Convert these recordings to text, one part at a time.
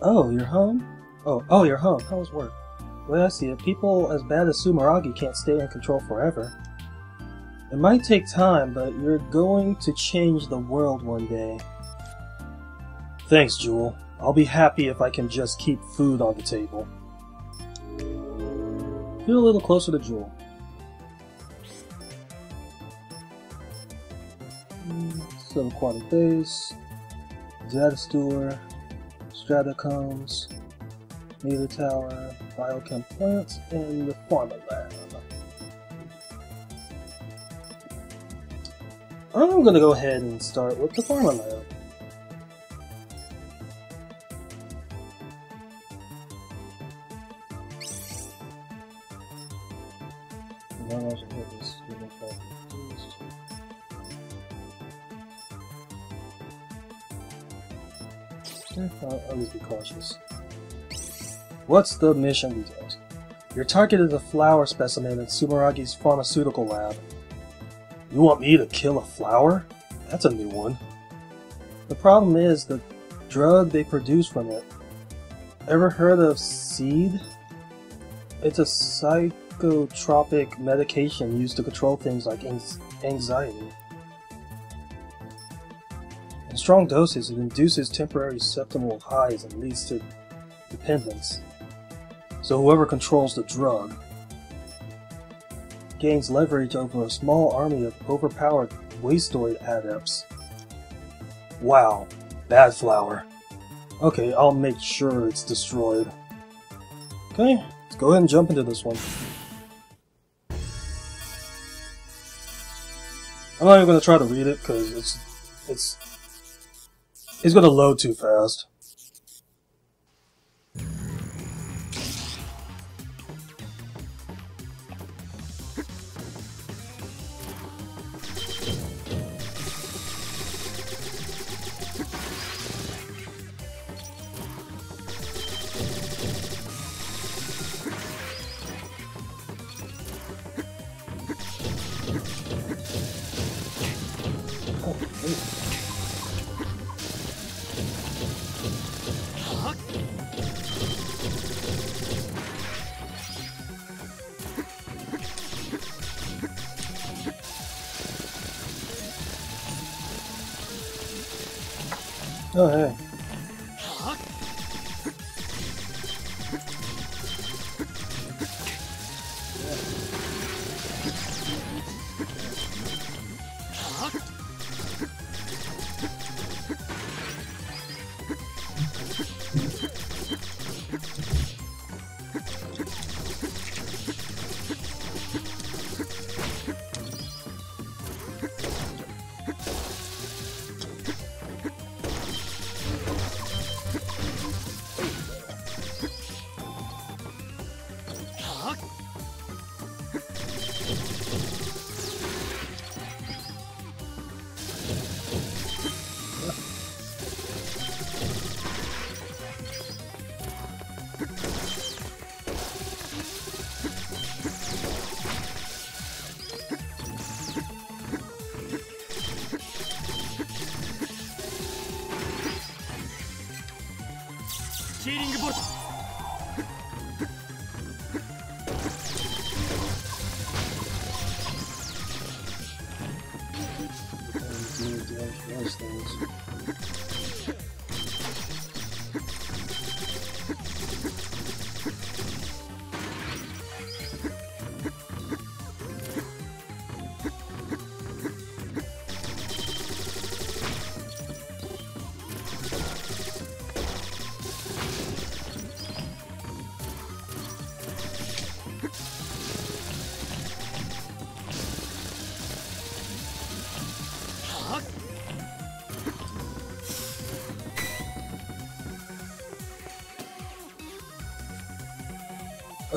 Oh, you're home? Oh, oh, you're home. How was work? Way I see it, people as bad as Sumeragi can't stay in control forever. It might take time, but you're going to change the world one day. Thanks, Joule. I'll be happy if I can just keep food on the table. Feel a little closer to Joule. Mm, so Aquatic Base, Data Store, Stratacombs, Meter Tower, Biochem Plants, and the Pharma Lab. I'm gonna go ahead and start with the Pharma Lab. Be cautious. What's the mission details? Your target is a flower specimen in Sumeragi's pharmaceutical lab. You want me to kill a flower? That's a new one. The problem is the drug they produce from it. Ever heard of Seed? It's a psychotropic medication used to control things like anxiety. Strong doses, it induces temporary septimal highs and leads to dependence. So whoever controls the drug gains leverage over a small army of overpowered wastoid adepts. Wow, bad flower. Okay, I'll make sure it's destroyed. Okay, let's go ahead and jump into this one. I'm not even gonna try to read it because it's it's it's gonna load too fast. Oh,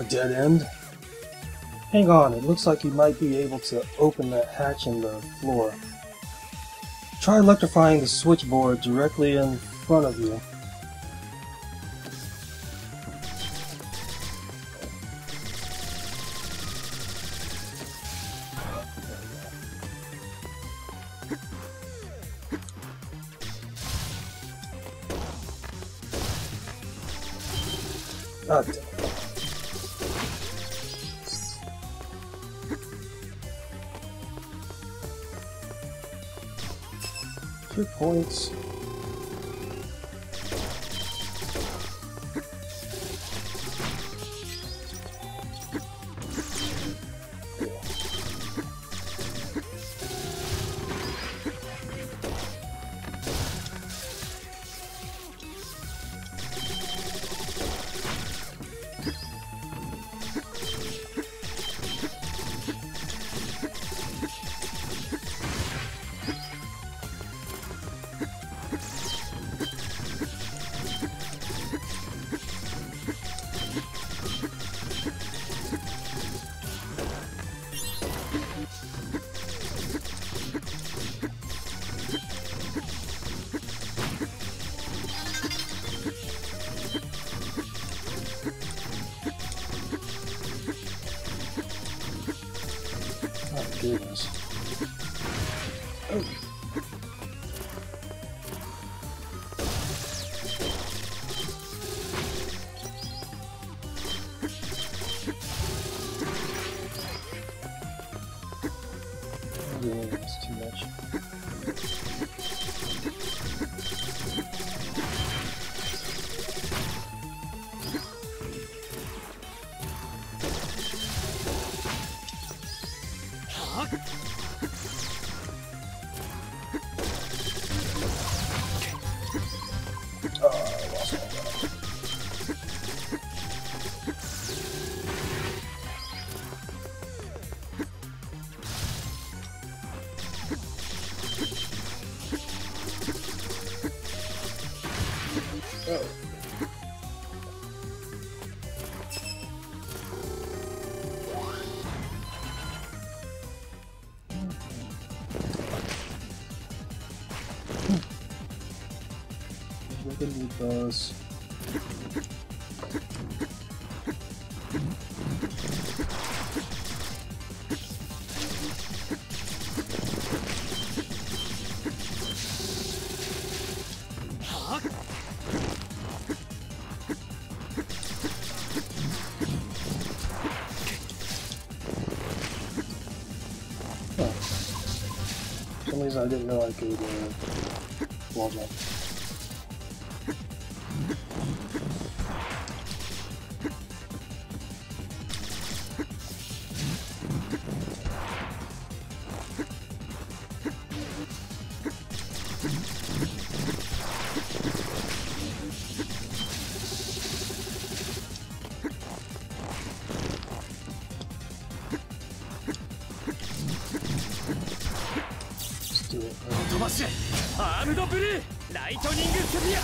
A dead end? Hang on, it looks like you might be able to open that hatch in the floor. Try electrifying the switchboard directly in front of you. Two points. Need those. I didn't know I could uh, wall jump. アームドブルーライトニングスピア。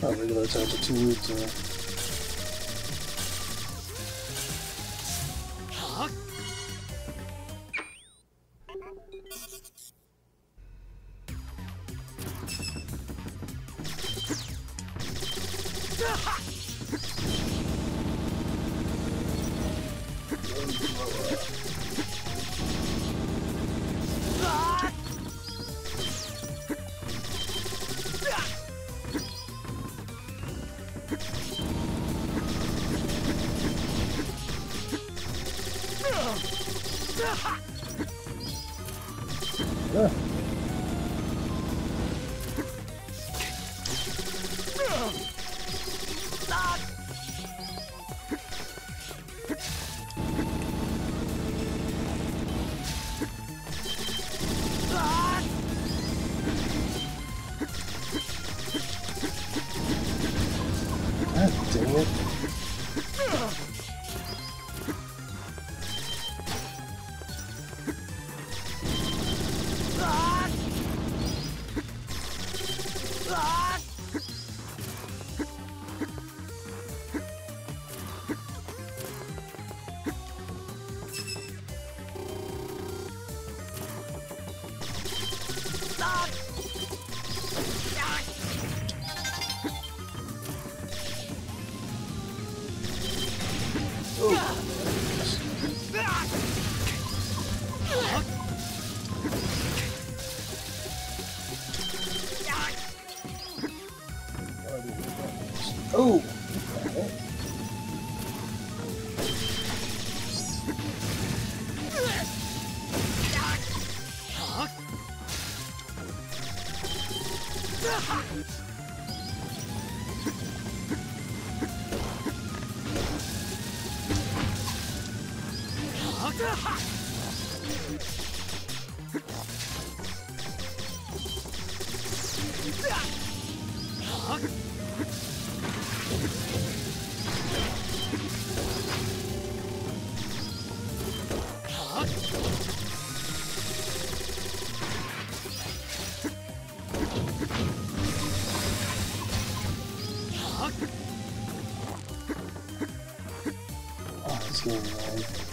あ、俺がちゃんと続いて Thank you. 네, 재밌네. Oh! Oh, it's getting annoying.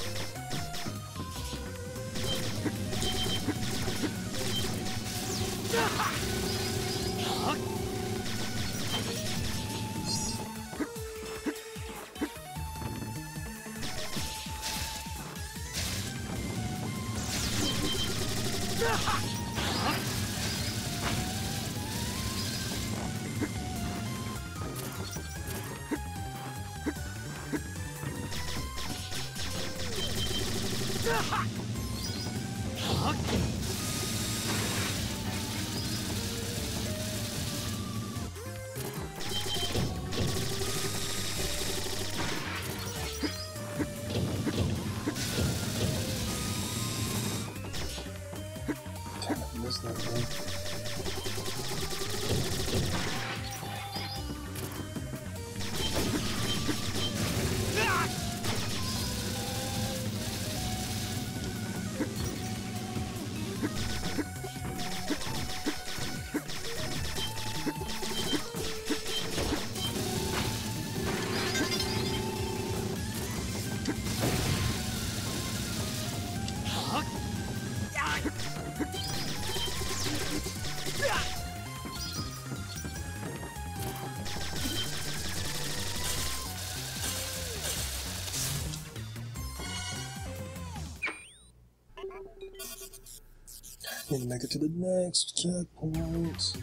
To make it to the next checkpoint.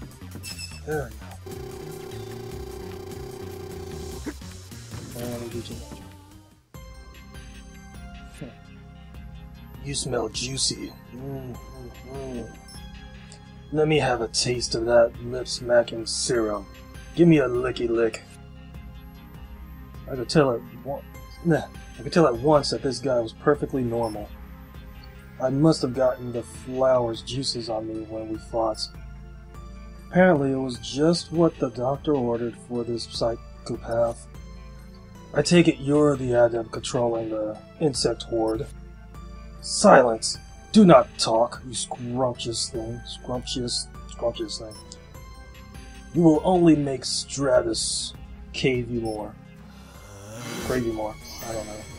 There we go. Hmm. You smell juicy. Mm, mm, mm. Let me have a taste of that lip smacking serum. Give me a licky lick. I could tell at once. Nah, I could tell at once that this guy was perfectly normal. I must have gotten the flower's juices on me when we fought. Apparently, it was just what the doctor ordered for this psychopath. I take it you're the adept controlling the insect horde. Silence! Do not talk, you scrumptious thing. Scrumptious, scrumptious thing. You will only make Stratos cave you more. Crave you more. I don't know.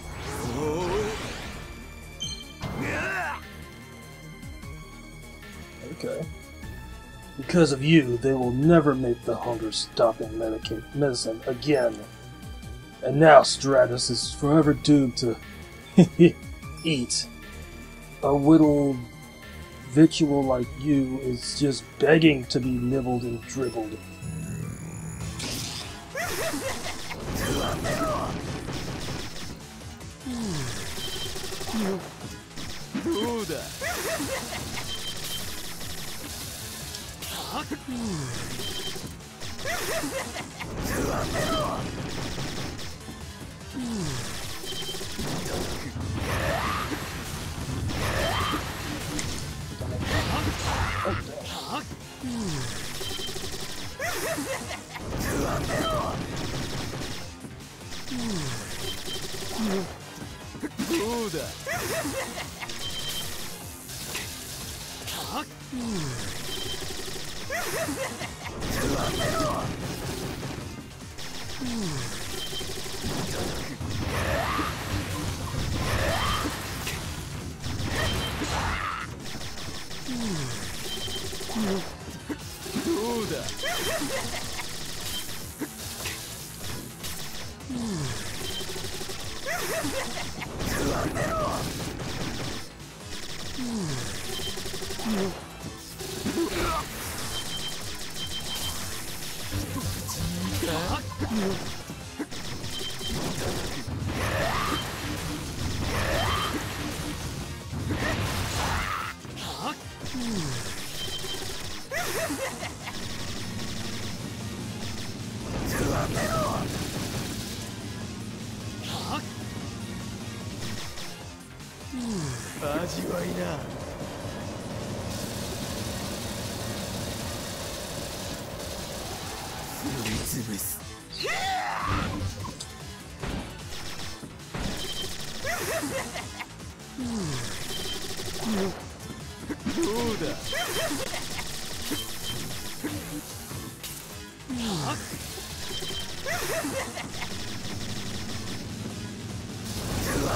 Because of you, they will never make the hunger-stopping medicine again. And now Stratos is forever doomed to eat. A whittled victual like you is just begging to be nibbled and dribbled. どうだ？くわん。て ろ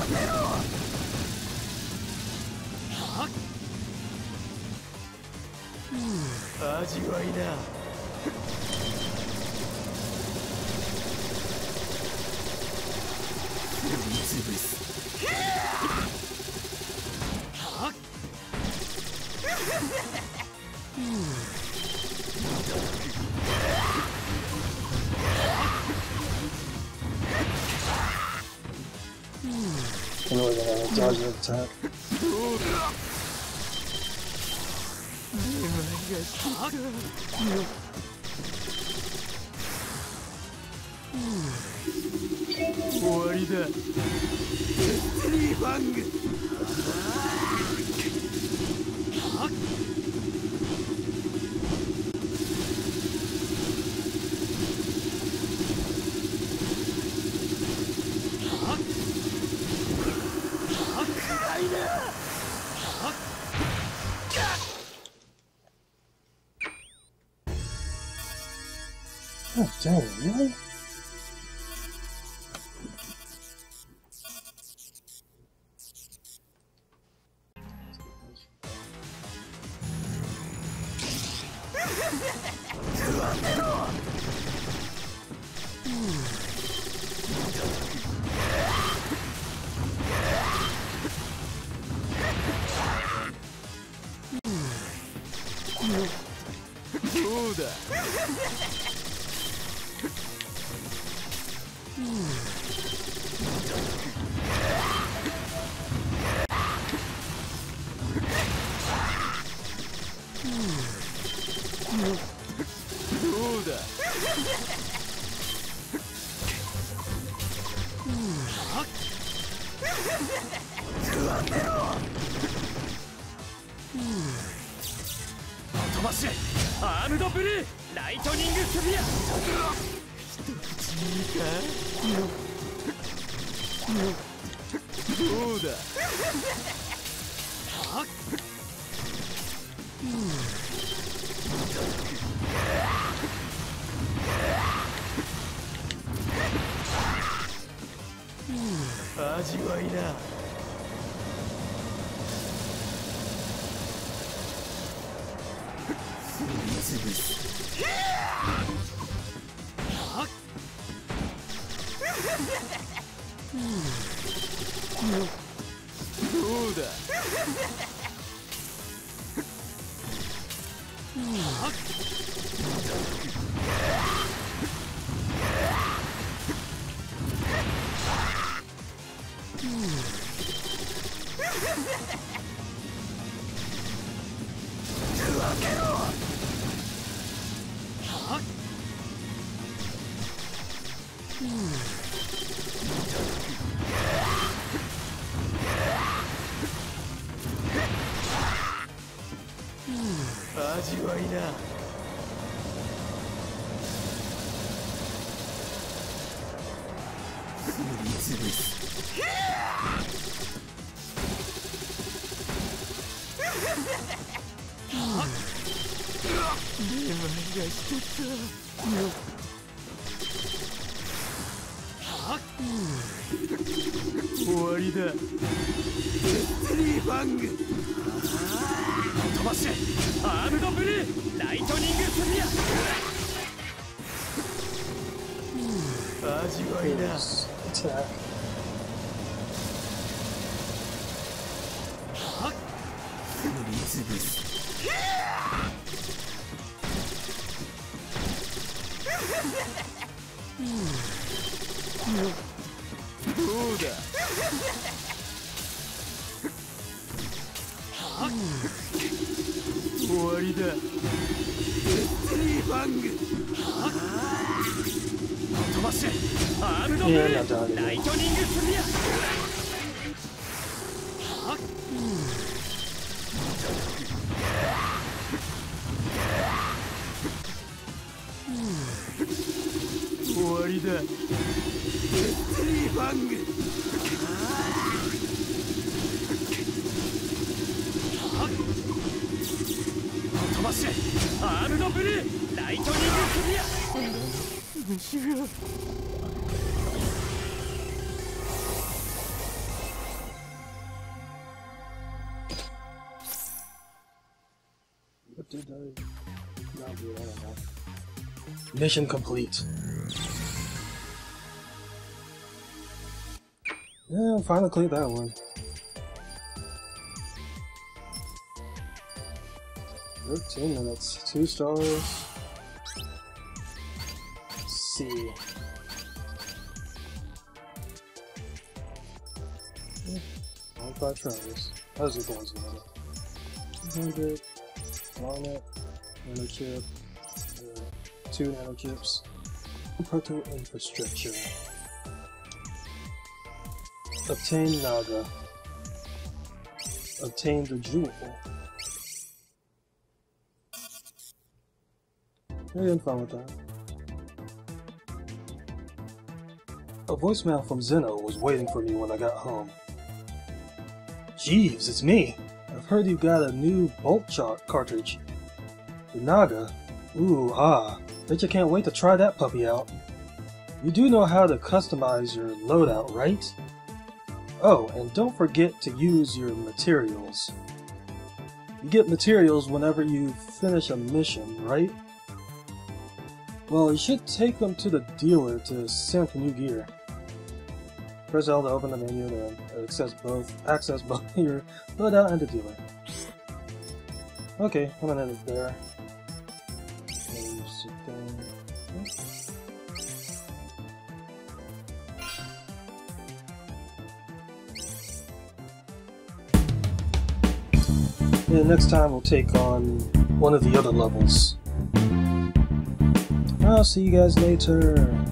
味わいだ。Attack. Ajuda! 누가 누가 누가 してたよっ、終わりだ。スリ。ーバング飛ばしてアームドブルーライトニングスフア、味わいだ。はっすぐ潰すトリファング飛ばしアームドブル Yeah, not done. ライトニングスフィア終わりだトリファング飛ばしアームドブルーライトニングスフィア What did I not do? I don't know. Mission complete. Yeah, finally cleared that one. Thirteen minutes, two stars. See. Only five tries. How's it going, Zanetta? 200. Walnut, nano chip, uh, two nano chips, proto infrastructure. Obtain Naga. Obtain the jewel. Yeah, I'm fine with that. A voicemail from Zeno was waiting for me when I got home. GV, it's me. I've heard you got a new bolt shot cartridge. The Naga? Ooh, ah. Bet you can't wait to try that puppy out. You do know how to customize your loadout, right? Oh, and don't forget to use your materials. You get materials whenever you finish a mission, right? Well, you should take them to the dealer to send for new gear. Press L to open the menu to access both access both your loadout and the dealer. Okay, I'm gonna end it there. And. Yeah, next time we'll take on one of the other levels. I'll see you guys later.